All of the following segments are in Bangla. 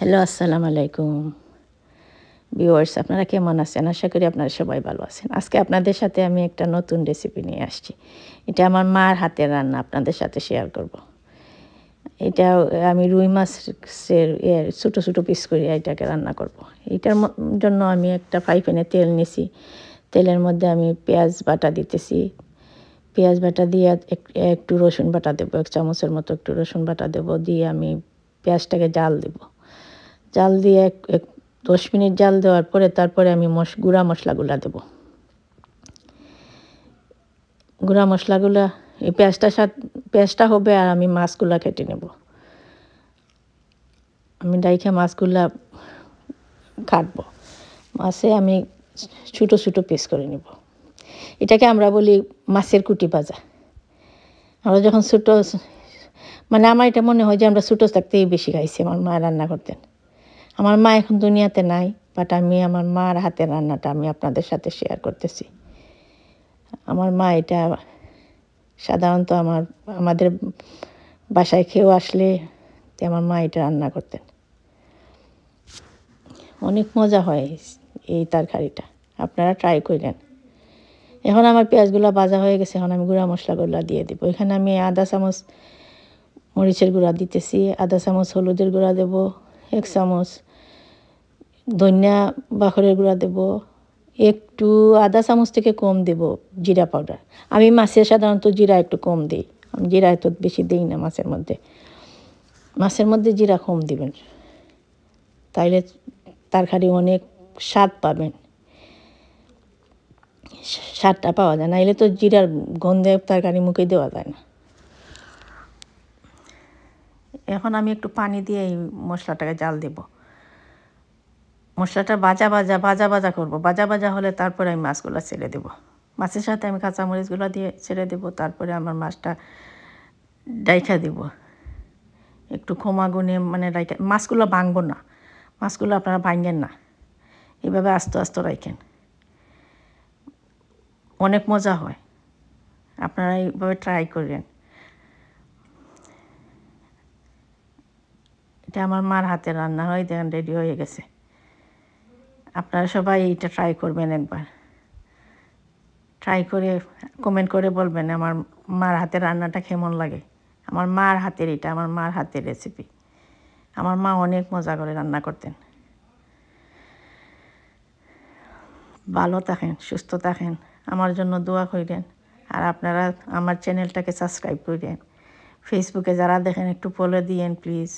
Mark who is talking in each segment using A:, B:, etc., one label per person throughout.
A: হ্যালো, আসসালামু আলাইকুম। ভিউয়ার্স, আপনারা কেমন আছেন? আশা করি আপনারা সবাই ভালো আছেন। আজকে আপনাদের সাথে আমি একটা নতুন রেসিপি নিয়ে আসছি। এটা আমার মার হাতের রান্না, আপনাদের সাথে শেয়ার করব। এটা আমি রুই মাছের ছোটো ছোটো পিস করে এটাকে রান্না করব। এটার জন্য আমি একটা ফ্রাই প্যানে তেল নিছি। তেলের মধ্যে আমি পেঁয়াজ বাটা দিতেছি। পেঁয়াজ বাটা দিয়ে একটু রসুন বাটা দেবো, এক চামচের মতো একটু রসুন বাটা দেবো। দিয়ে আমি পেঁয়াজটাকে জাল দেবো। জাল দিয়ে এক এক দশ মিনিট জাল দেওয়ার পরে তারপরে আমি মশ, গুঁড়া মশলাগুলো দেব। গুঁড়া মশলাগুলো, এই পেঁয়াজটার সাথে পেঁয়াজটা হবে আর আমি মাছগুলা কেটে নেব। আমি ডাইখা মাছগুলা কাটবো। মাছে আমি ছোটো ছোটো পিস করে নেব। এটাকে আমরা বলি মাছের কুটি ভাজা। আমরা যখন ছোটো মানে আমার এটা মনে হয় যে আমরা ছোটো থাকতেই বেশি খাইছি, আমার মা রান্না করতেন। আমার মা এখন দুনিয়াতে নাই বাট আমি আমার মার হাতের রান্নাটা আমি আপনাদের সাথে শেয়ার করতেছি। আমার মা এটা সাধারণত আমার, আমাদের বাসায় খেয়েও আসলে আমার মা এটা রান্না করতেন। অনেক মজা হয় এই তরকারিটা, আপনারা ট্রাই করলেন। এখন আমার পেঁয়াজগুলো ভাজা হয়ে গেছে, এখন আমি গুঁড়া মশলাগুলো দিয়ে দেবো। এখানে আমি আদা, চামচ, মরিচের গুঁড়া দিতেছি আধা চামচ, হলুদের গুঁড়া দেব, এক চামচ ধনিয়া বাখরের গুঁড়া দেব, একটু আদা চামচ থেকে কম দেব জিরা পাউডার আমি মাছের সাধারণত জিরা একটু কম দিই, আমি জিরা এত বেশি দিই না মাছের মধ্যে। মাছের মধ্যে জিরা কম দিবেন, তাইলে তরকারি অনেক স্বাদ পাবেন। স্বাদটা পাওয়া যায় না এলে তো জিরার গন্ধে তরকারি মুখে দেওয়া যায় না। এখন আমি একটু পানি দিয়ে এই মশলাটাকে জাল দেব। মশলাটা বাজা বাজা বাজা বাজা করব। বাজা বাজা হলে তারপরে আমি মাছগুলো ছেড়ে দেব। মাছের সাথে আমি কাঁচামরিচগুলো দিয়ে ছেড়ে দেব। তারপরে আমার মাছটা ডাইখা দেব। একটু ক্ষমা গুনে মানে ডাইখা মাছগুলো ভাঙবো না। মাছগুলো আপনারা ভাঙেন না। এভাবে আস্তে আস্তে রাখেন অনেক মজা হয়। আপনারা এইভাবে ট্রাই করেন। এটা আমার মার হাতে রান্না হয়, দেখেন, রেডি হয়ে গেছে। আপনারা সবাই এটা ট্রাই করবেন একবার। ট্রাই করে কমেন্ট করে বলবেন আমার মার হাতের রান্নাটা কেমন লাগে। আমার মার হাতের এটা, আমার মার হাতের রেসিপি আমার মা অনেক মজা করে রান্না করতেন। ভালো থাকেন, সুস্থ থাকেন, আমার জন্য দোয়া করেন আর আপনারা আমার চ্যানেলটাকে সাবস্ক্রাইব করেন ফেসবুকে যারা দেখেন, একটু ফলো দিয়েন প্লিজ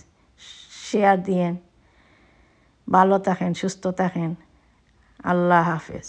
A: শেয়ার দিয়েন। ভালো থাকেন, সুস্থ থাকেন। আল্লাহ হাফেজ